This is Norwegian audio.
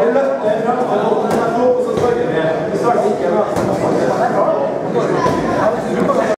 Jeg løfter fram og så sørger vi. Vi starter ikke med